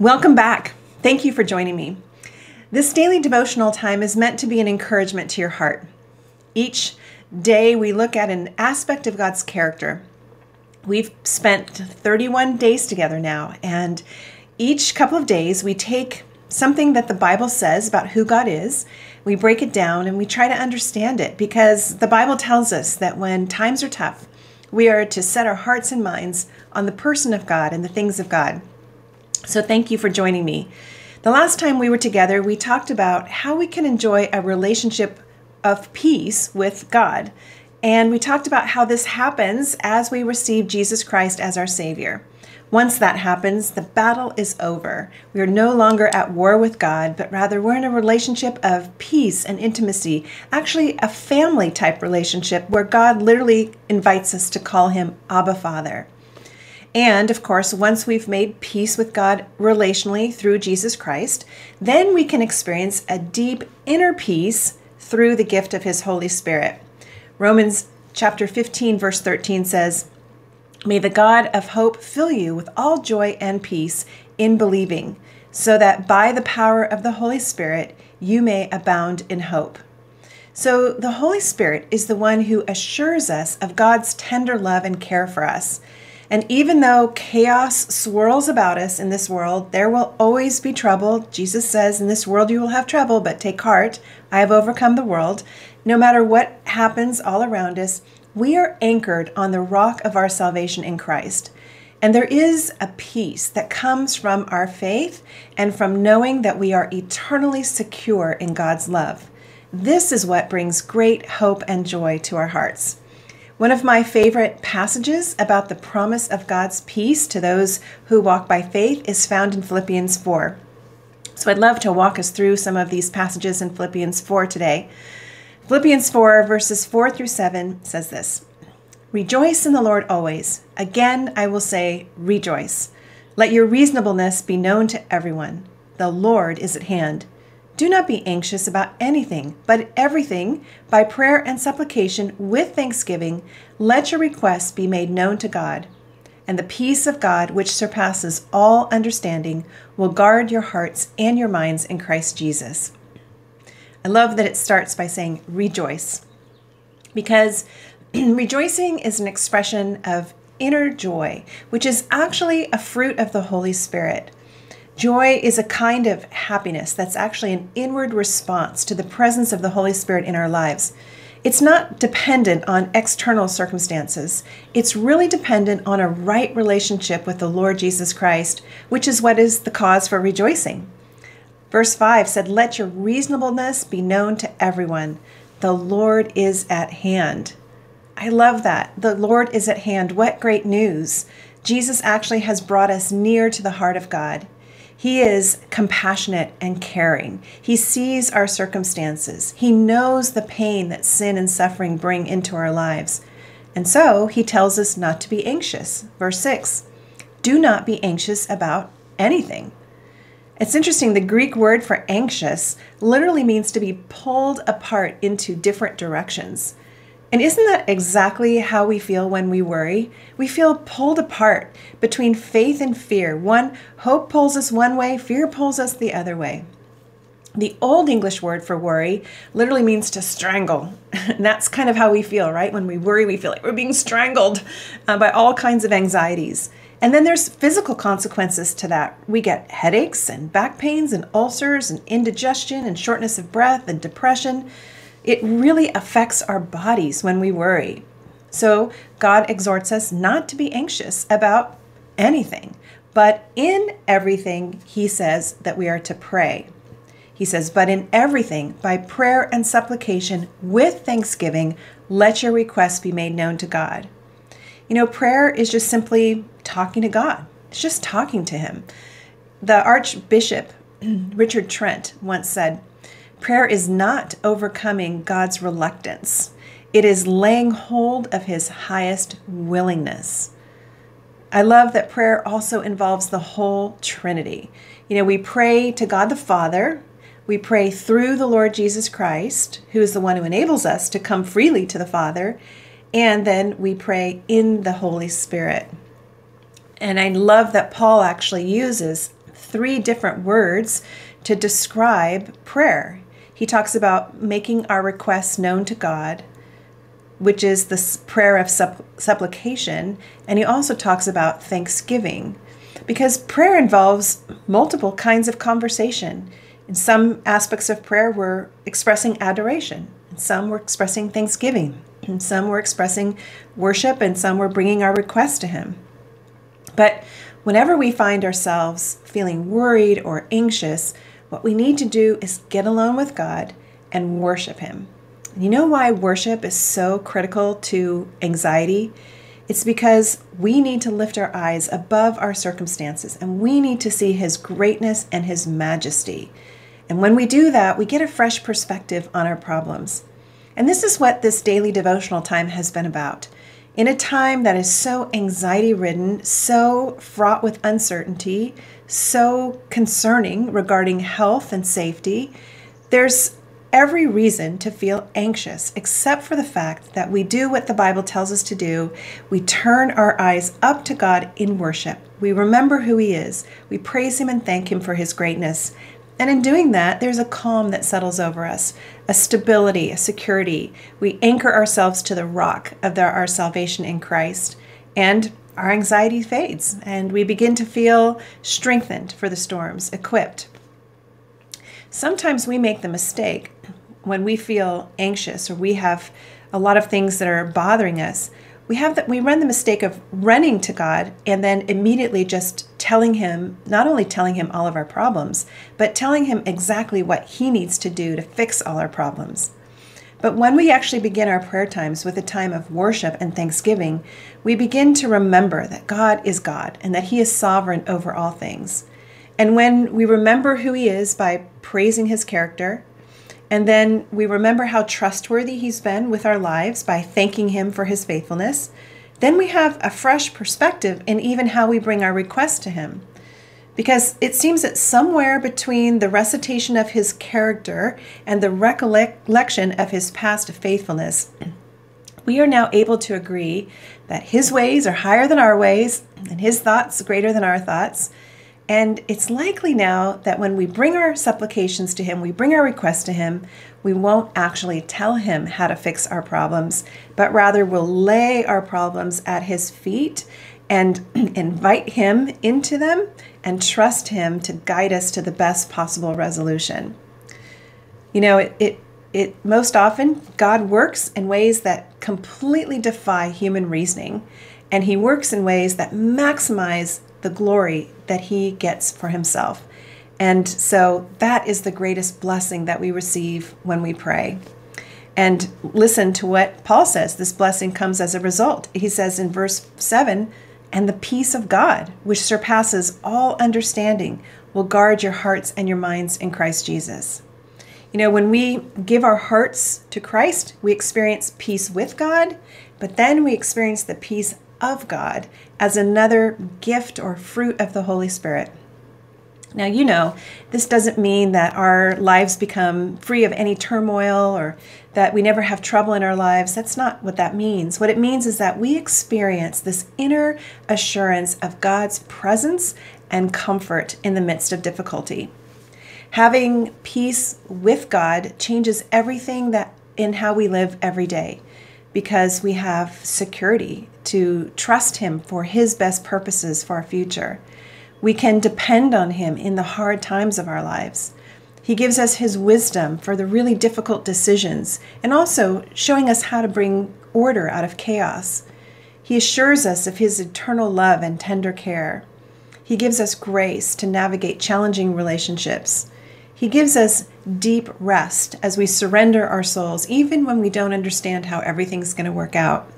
Welcome back. Thank you for joining me. This daily devotional time is meant to be an encouragement to your heart. Each day we look at an aspect of God's character. We've spent 31 days together now, and each couple of days we take something that the Bible says about who God is, we break it down, and we try to understand it because the Bible tells us that when times are tough, we are to set our hearts and minds on the person of God and the things of God. So, thank you for joining me. The last time we were together, we talked about how we can enjoy a relationship of peace with God. And we talked about how this happens as we receive Jesus Christ as our Savior. Once that happens, the battle is over. We are no longer at war with God, but rather we're in a relationship of peace and intimacy, actually, a family type relationship where God literally invites us to call Him Abba Father. And of course, once we've made peace with God relationally through Jesus Christ, then we can experience a deep inner peace through the gift of His Holy Spirit. Romans chapter 15, verse 13 says, May the God of hope fill you with all joy and peace in believing, so that by the power of the Holy Spirit you may abound in hope. So, the Holy Spirit is the one who assures us of God's tender love and care for us. And even though chaos swirls about us in this world, there will always be trouble. Jesus says, In this world you will have trouble, but take heart, I have overcome the world. No matter what happens all around us, we are anchored on the rock of our salvation in Christ. And there is a peace that comes from our faith and from knowing that we are eternally secure in God's love. This is what brings great hope and joy to our hearts. One of my favorite passages about the promise of God's peace to those who walk by faith is found in Philippians 4. So I'd love to walk us through some of these passages in Philippians 4 today. Philippians 4, verses 4 through 7 says this Rejoice in the Lord always. Again, I will say, rejoice. Let your reasonableness be known to everyone. The Lord is at hand. Do not be anxious about anything, but everything, by prayer and supplication with thanksgiving, let your requests be made known to God. And the peace of God, which surpasses all understanding, will guard your hearts and your minds in Christ Jesus. I love that it starts by saying rejoice, because rejoicing is an expression of inner joy, which is actually a fruit of the Holy Spirit. Joy is a kind of happiness that's actually an inward response to the presence of the Holy Spirit in our lives. It's not dependent on external circumstances. It's really dependent on a right relationship with the Lord Jesus Christ, which is what is the cause for rejoicing. Verse 5 said, Let your reasonableness be known to everyone. The Lord is at hand. I love that. The Lord is at hand. What great news! Jesus actually has brought us near to the heart of God. He is compassionate and caring. He sees our circumstances. He knows the pain that sin and suffering bring into our lives. And so he tells us not to be anxious. Verse 6 Do not be anxious about anything. It's interesting, the Greek word for anxious literally means to be pulled apart into different directions. And isn't that exactly how we feel when we worry? We feel pulled apart between faith and fear. One hope pulls us one way, fear pulls us the other way. The old English word for worry literally means to strangle. And that's kind of how we feel, right? When we worry, we feel like we're being strangled uh, by all kinds of anxieties. And then there's physical consequences to that. We get headaches and back pains and ulcers and indigestion and shortness of breath and depression. It really affects our bodies when we worry. So, God exhorts us not to be anxious about anything, but in everything, He says that we are to pray. He says, But in everything, by prayer and supplication with thanksgiving, let your requests be made known to God. You know, prayer is just simply talking to God, it's just talking to Him. The Archbishop Richard Trench once said, Prayer is not overcoming God's reluctance, it is laying hold of His highest willingness. I love that prayer also involves the whole Trinity. You know, we pray to God the Father, we pray through the Lord Jesus Christ, who is the one who enables us to come freely to the Father, and then we pray in the Holy Spirit. And I love that Paul actually uses three different words to describe prayer. He talks about making our requests known to God, which is the prayer of supplication, and he also talks about thanksgiving because prayer involves multiple kinds of conversation. In some aspects of prayer, we're expressing adoration, in some, we're expressing thanksgiving, and some, we're expressing worship, and some, we're bringing our requests to Him. But whenever we find ourselves feeling worried or anxious, what we need to do is get alone with God and worship Him. You know why worship is so critical to anxiety? It's because we need to lift our eyes above our circumstances and we need to see His greatness and His majesty. And when we do that, we get a fresh perspective on our problems. And this is what this daily devotional time has been about. In a time that is so anxiety ridden, so fraught with uncertainty, so concerning regarding health and safety, there's every reason to feel anxious, except for the fact that we do what the Bible tells us to do. We turn our eyes up to God in worship. We remember who He is. We praise Him and thank Him for His greatness. And in doing that, there's a calm that settles over us, a stability, a security. We anchor ourselves to the rock of the, our salvation in Christ, and our anxiety fades, and we begin to feel strengthened for the storms, equipped. Sometimes we make the mistake when we feel anxious or we have a lot of things that are bothering us. We have that we run the mistake of running to God and then immediately just telling him, not only telling him all of our problems, but telling him exactly what he needs to do to fix all our problems. But when we actually begin our prayer times with a time of worship and thanksgiving, we begin to remember that God is God and that He is sovereign over all things. And when we remember who He is by praising His character, and then we remember how trustworthy He's been with our lives by thanking Him for His faithfulness, then we have a fresh perspective in even how we bring our request to Him. Because it seems that somewhere between the recitation of His character and the recollection of His past faithfulness, we are now able to agree that His ways are higher than our ways and His thoughts greater than our thoughts and it's likely now that when we bring our supplications to Him, we bring our requests to Him, we won't actually tell Him how to fix our problems, but rather we'll lay our problems at His feet and invite Him into them and trust Him to guide us to the best possible resolution. You know, it, it, it most often God works in ways that completely defy human reasoning, and He works in ways that maximize the glory that he gets for himself. And so that is the greatest blessing that we receive when we pray. And listen to what Paul says. This blessing comes as a result. He says in verse 7 and the peace of God, which surpasses all understanding, will guard your hearts and your minds in Christ Jesus. You know, when we give our hearts to Christ, we experience peace with God, but then we experience the peace of God as another gift or fruit of the Holy Spirit. Now, you know, this doesn't mean that our lives become free of any turmoil or that we never have trouble in our lives. That's not what that means. What it means is that we experience this inner assurance of God's presence and comfort in the midst of difficulty. Having peace with God changes everything that in how we live every day because we have security to trust Him for His best purposes for our future. We can depend on Him in the hard times of our lives. He gives us His wisdom for the really difficult decisions and also showing us how to bring order out of chaos. He assures us of His eternal love and tender care. He gives us grace to navigate challenging relationships. He gives us deep rest as we surrender our souls, even when we don't understand how everything's going to work out.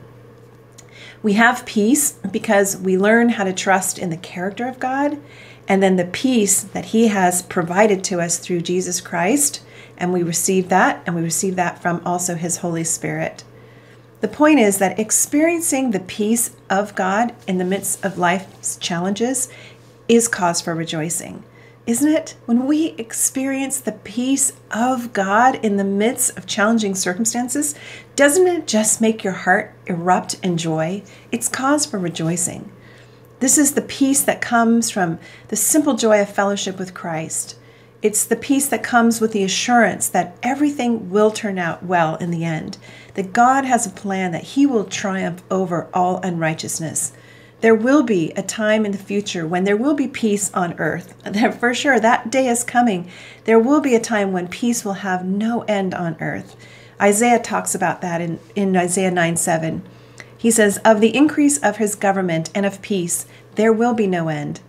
We have peace because we learn how to trust in the character of God and then the peace that He has provided to us through Jesus Christ. And we receive that, and we receive that from also His Holy Spirit. The point is that experiencing the peace of God in the midst of life's challenges is cause for rejoicing isn't it? When we experience the peace of God in the midst of challenging circumstances, doesn't it just make your heart erupt in joy? It's cause for rejoicing. This is the peace that comes from the simple joy of fellowship with Christ. It's the peace that comes with the assurance that everything will turn out well in the end, that God has a plan that He will triumph over all unrighteousness. There will be a time in the future when there will be peace on earth. For sure, that day is coming. There will be a time when peace will have no end on earth. Isaiah talks about that in, in Isaiah 9 7. He says, Of the increase of his government and of peace, there will be no end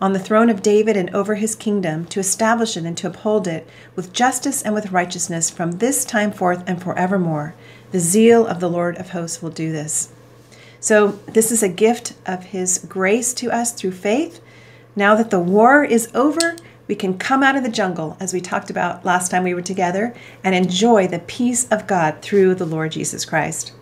on the throne of David and over his kingdom, to establish it and to uphold it with justice and with righteousness from this time forth and forevermore. The zeal of the Lord of hosts will do this. So, this is a gift of his grace to us through faith. Now that the war is over, we can come out of the jungle, as we talked about last time we were together, and enjoy the peace of God through the Lord Jesus Christ.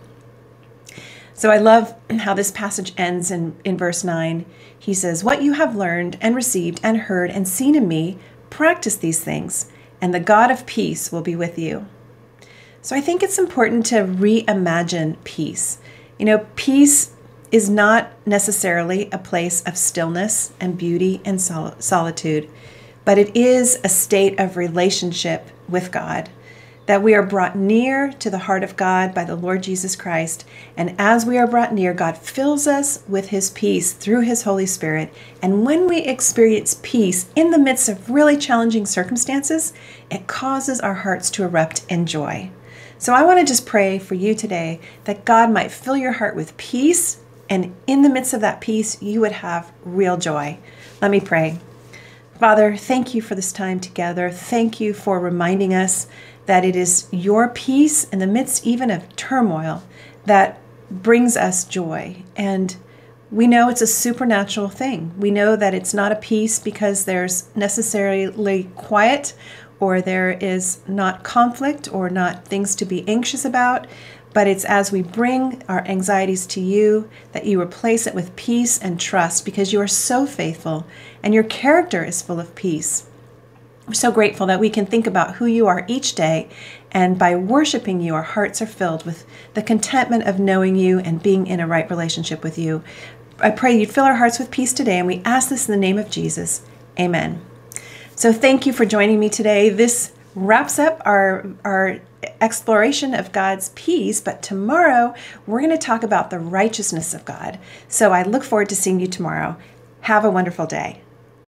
So I love how this passage ends in, in verse 9. He says, What you have learned and received and heard and seen in me, practice these things, and the God of peace will be with you. So I think it's important to reimagine peace. You know, peace is not necessarily a place of stillness and beauty and sol- solitude, but it is a state of relationship with God that we are brought near to the heart of God by the Lord Jesus Christ. And as we are brought near, God fills us with his peace through his Holy Spirit. And when we experience peace in the midst of really challenging circumstances, it causes our hearts to erupt in joy. So I want to just pray for you today that God might fill your heart with peace. And in the midst of that peace, you would have real joy. Let me pray. Father, thank you for this time together. Thank you for reminding us that it is your peace in the midst even of turmoil that brings us joy. And we know it's a supernatural thing. We know that it's not a peace because there's necessarily quiet or there is not conflict or not things to be anxious about, but it's as we bring our anxieties to you that you replace it with peace and trust because you are so faithful and your character is full of peace. We're so grateful that we can think about who you are each day, and by worshiping you, our hearts are filled with the contentment of knowing you and being in a right relationship with you. I pray you'd fill our hearts with peace today, and we ask this in the name of Jesus. Amen. So thank you for joining me today. This wraps up our, our exploration of God's peace, but tomorrow we're going to talk about the righteousness of God. So I look forward to seeing you tomorrow. Have a wonderful day.